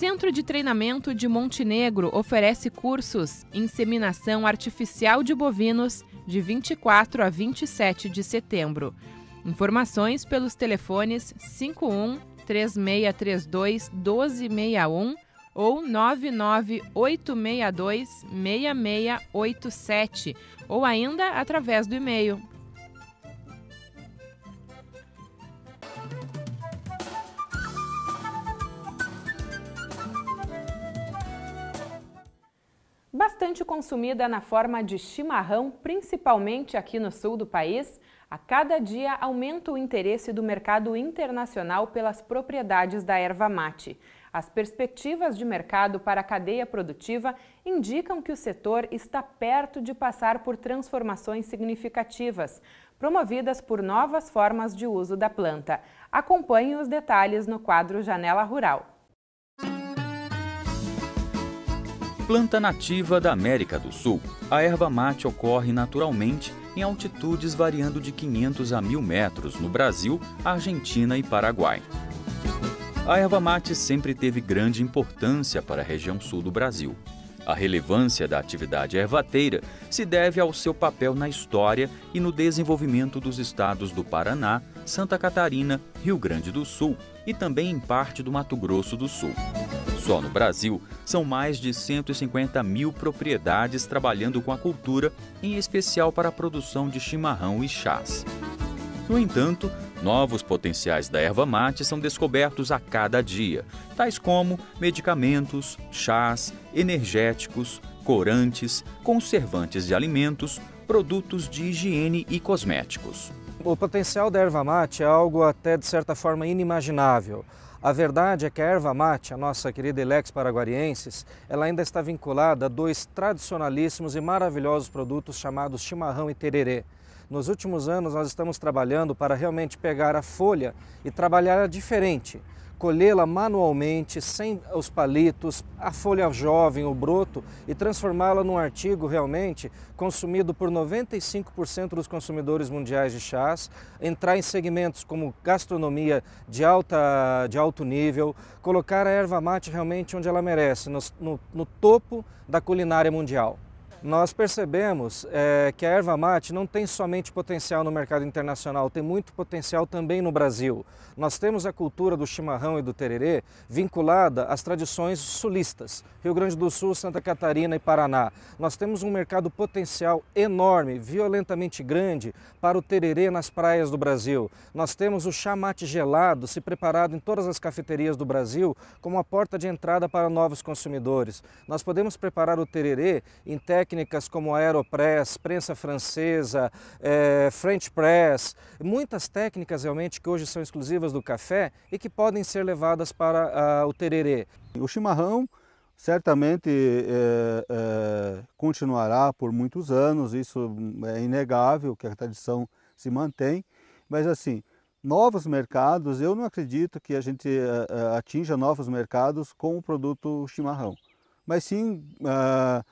Centro de Treinamento de Montenegro oferece cursos Inseminação Artificial de Bovinos de 24 a 27 de setembro. Informações pelos telefones 51 3632 1261 ou 99862 6687 ou ainda através do e-mail Bastante consumida na forma de chimarrão, principalmente aqui no sul do país, a cada dia aumenta o interesse do mercado internacional pelas propriedades da erva mate. As perspectivas de mercado para a cadeia produtiva indicam que o setor está perto de passar por transformações significativas, promovidas por novas formas de uso da planta. Acompanhe os detalhes no quadro Janela Rural. Planta nativa da América do Sul, a erva mate ocorre naturalmente em altitudes variando de 500 a 1000 metros no Brasil, Argentina e Paraguai. A erva mate sempre teve grande importância para a região sul do Brasil. A relevância da atividade ervateira se deve ao seu papel na história e no desenvolvimento dos estados do Paraná, Santa Catarina, Rio Grande do Sul e também em parte do Mato Grosso do Sul. Só no Brasil, são mais de 150 mil propriedades trabalhando com a cultura, em especial para a produção de chimarrão e chás. No entanto, novos potenciais da erva mate são descobertos a cada dia, tais como medicamentos, chás, energéticos, corantes, conservantes de alimentos, produtos de higiene e cosméticos. O potencial da erva mate é algo até de certa forma inimaginável. A verdade é que a erva mate, a nossa querida Elex paraguariensis, ela ainda está vinculada a dois tradicionalíssimos e maravilhosos produtos chamados chimarrão e tererê. Nos últimos anos nós estamos trabalhando para realmente pegar a folha e trabalhar diferente colhê-la manualmente, sem os palitos, a folha jovem, o broto, e transformá-la num artigo realmente consumido por 95% dos consumidores mundiais de chás, entrar em segmentos como gastronomia de, alta, de alto nível, colocar a erva mate realmente onde ela merece, no, no, no topo da culinária mundial nós percebemos é, que a erva mate não tem somente potencial no mercado internacional, tem muito potencial também no Brasil. Nós temos a cultura do chimarrão e do tererê vinculada às tradições sulistas, Rio Grande do Sul, Santa Catarina e Paraná. Nós temos um mercado potencial enorme, violentamente grande para o tererê nas praias do Brasil. Nós temos o chá mate gelado se preparado em todas as cafeterias do Brasil como a porta de entrada para novos consumidores. Nós podemos preparar o tererê em técnicas técnicas como aeropress, prensa francesa, é, French press, muitas técnicas realmente que hoje são exclusivas do café e que podem ser levadas para uh, o tererê. O chimarrão certamente é, é, continuará por muitos anos, isso é inegável que a tradição se mantém, mas assim, novos mercados, eu não acredito que a gente atinja novos mercados com o produto chimarrão, mas sim uh,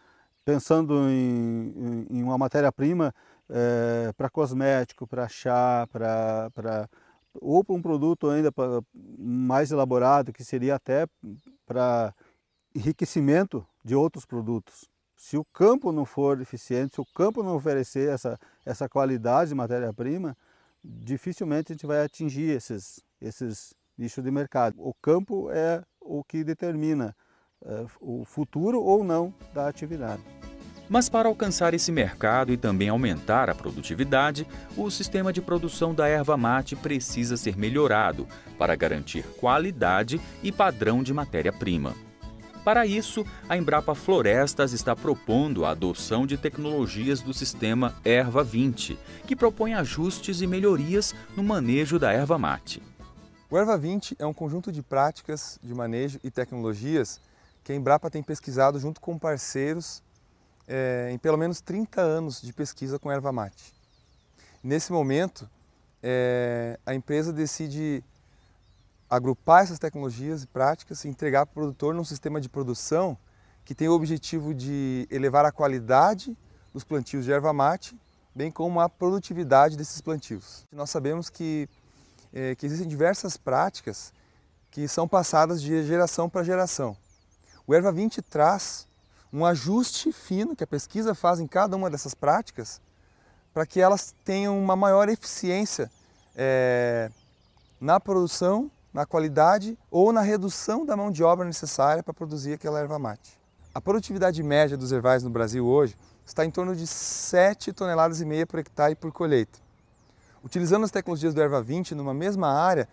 pensando em, em uma matéria-prima é, para cosmético, para chá, para ou para um produto ainda pra, mais elaborado, que seria até para enriquecimento de outros produtos. Se o campo não for eficiente, se o campo não oferecer essa, essa qualidade de matéria-prima, dificilmente a gente vai atingir esses, esses nichos de mercado. O campo é o que determina é, o futuro ou não da atividade. Mas para alcançar esse mercado e também aumentar a produtividade, o sistema de produção da erva mate precisa ser melhorado para garantir qualidade e padrão de matéria-prima. Para isso, a Embrapa Florestas está propondo a adoção de tecnologias do sistema Erva 20, que propõe ajustes e melhorias no manejo da erva mate. O Erva 20 é um conjunto de práticas de manejo e tecnologias que a Embrapa tem pesquisado junto com parceiros é, em pelo menos 30 anos de pesquisa com erva mate. Nesse momento, é, a empresa decide agrupar essas tecnologias e práticas e entregar para o produtor num sistema de produção que tem o objetivo de elevar a qualidade dos plantios de erva mate, bem como a produtividade desses plantios. Nós sabemos que, é, que existem diversas práticas que são passadas de geração para geração. O Erva 20 traz um ajuste fino que a pesquisa faz em cada uma dessas práticas para que elas tenham uma maior eficiência é, na produção, na qualidade ou na redução da mão de obra necessária para produzir aquela erva mate. A produtividade média dos ervais no Brasil hoje está em torno de 7 toneladas e meia por hectare por colheita. Utilizando as tecnologias do Erva 20 numa mesma área,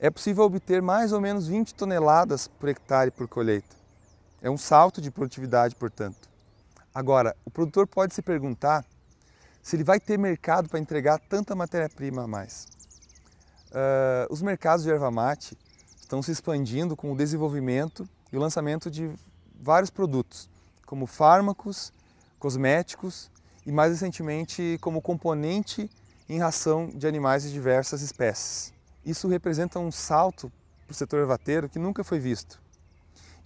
é possível obter mais ou menos 20 toneladas por hectare por colheita. É um salto de produtividade, portanto. Agora, o produtor pode se perguntar se ele vai ter mercado para entregar tanta matéria-prima a mais. Uh, os mercados de erva mate estão se expandindo com o desenvolvimento e o lançamento de vários produtos, como fármacos, cosméticos e mais recentemente como componente em ração de animais de diversas espécies. Isso representa um salto para o setor ervateiro que nunca foi visto.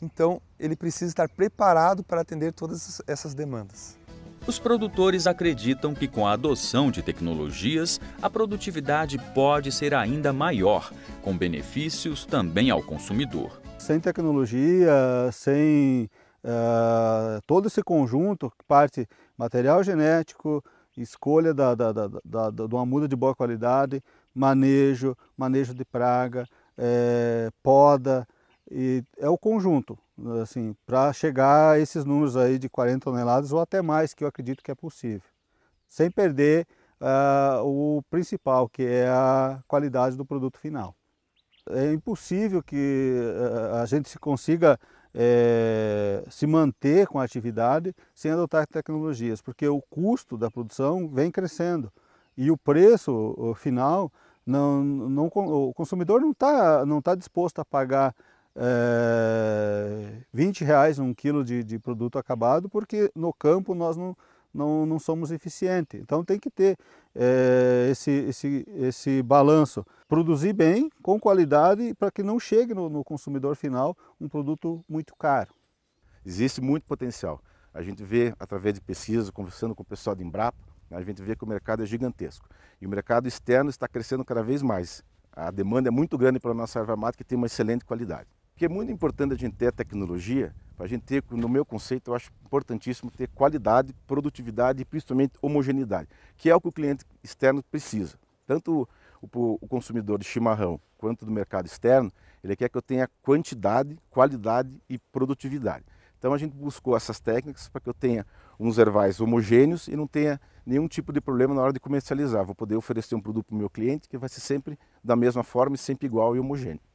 Então, ele precisa estar preparado para atender todas essas demandas. Os produtores acreditam que com a adoção de tecnologias, a produtividade pode ser ainda maior, com benefícios também ao consumidor. Sem tecnologia, sem uh, todo esse conjunto, parte material genético, escolha da, da, da, da, de uma muda de boa qualidade, manejo, manejo de praga, é, poda, e é o conjunto, assim, para chegar a esses números aí de 40 toneladas ou até mais, que eu acredito que é possível, sem perder uh, o principal, que é a qualidade do produto final. É impossível que uh, a gente se consiga é, se manter com a atividade sem adotar tecnologias, porque o custo da produção vem crescendo e o preço final, não, não, o consumidor não está não tá disposto a pagar é, 20 reais um quilo de, de produto acabado, porque no campo nós não, não, não somos eficientes. Então tem que ter é, esse, esse, esse balanço. Produzir bem, com qualidade, para que não chegue no, no, consumidor final um produto muito caro. Existe muito potencial. A gente vê, através de pesquisa, conversando com o pessoal de Embrapa, a gente vê que o mercado é gigantesco. E o mercado externo está crescendo cada vez mais. A demanda é muito grande para a nossa erva mate, que tem uma excelente qualidade. Porque é muito importante a gente ter a tecnologia a gente ter, no meu conceito, eu acho importantíssimo ter qualidade, produtividade e principalmente homogeneidade, que é o que o cliente externo precisa. Tanto o, o consumidor de chimarrão quanto do mercado externo, ele quer que eu tenha quantidade, qualidade e produtividade. Então a gente buscou essas técnicas para que eu tenha uns ervais homogêneos e não tenha nenhum tipo de problema na hora de comercializar. Vou poder oferecer um produto para o meu cliente que vai ser sempre da mesma forma e sempre igual e homogêneo.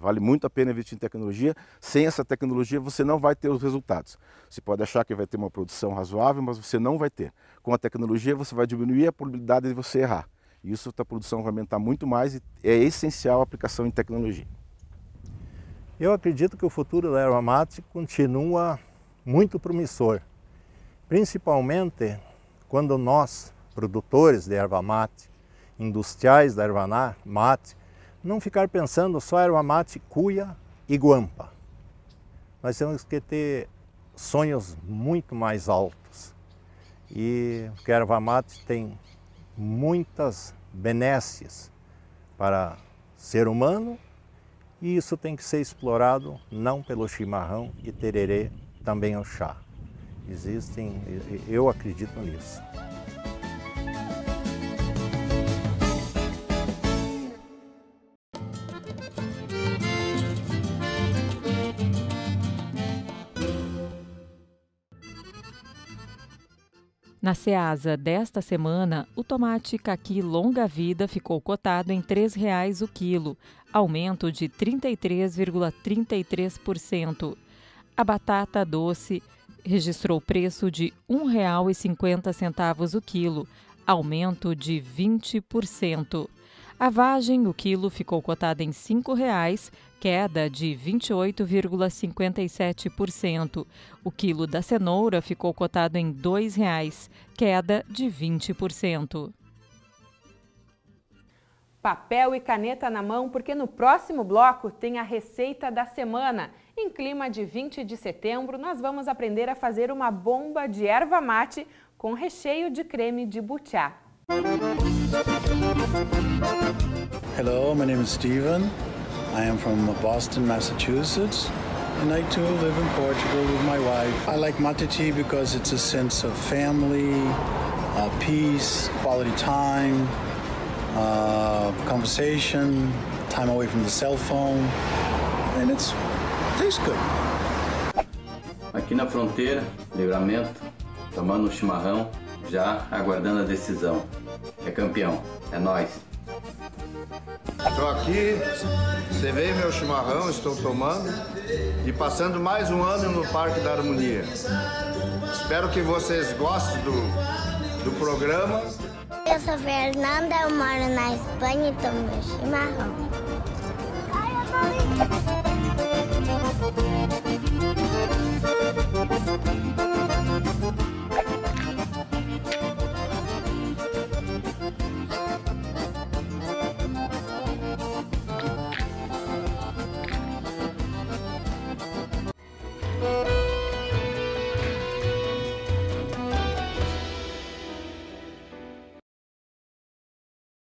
Vale muito a pena investir em tecnologia. Sem essa tecnologia você não vai ter os resultados. Você pode achar que vai ter uma produção razoável, mas você não vai ter. Com a tecnologia você vai diminuir a probabilidade de você errar. E isso a produção vai aumentar muito mais e é essencial a aplicação em tecnologia. Eu acredito que o futuro da erva mate continua muito promissor, principalmente quando nós, produtores de erva mate, industriais da erva mate, não ficar pensando só erva mate, cuia e guampa. Nós temos que ter sonhos muito mais altos. E que a erva mate tem muitas benesses para ser humano e isso tem que ser explorado não pelo chimarrão e tererê, também o chá. Existem, eu acredito nisso. Na Ceasa desta semana, o tomate caqui longa vida ficou cotado em R$ 3,00 o quilo, aumento de 33,33%. A batata doce registrou preço de R$ 1,50 o quilo, aumento de 20%. A vagem, o quilo, ficou cotada em R$ 5,00, queda de 28,57%. O quilo da cenoura ficou cotado em R$ 2,00, queda de 20%. Papel e caneta na mão, porque no próximo bloco tem a receita da semana. Em clima de 20 de setembro, nós vamos aprender a fazer uma bomba de erva mate com recheio de creme de butiá. Hello, my name is Stephen. I am from Boston, Massachusetts, and I too live in Portugal with my wife. I like mate tea because it's a sense of family, uh, peace, quality time, uh, conversation, time away from the cell phone, and it's tastes good. Aqui na fronteira, livramento, tomando um chimarrão, já aguardando a decisão. É campeão, é nós. Estou aqui, você veio meu chimarrão, estou tomando e passando mais um ano no Parque da Harmonia. Espero que vocês gostem do, do programa. Eu sou Fernanda, eu moro na Espanha e tomo meu chimarrão. Ai, eu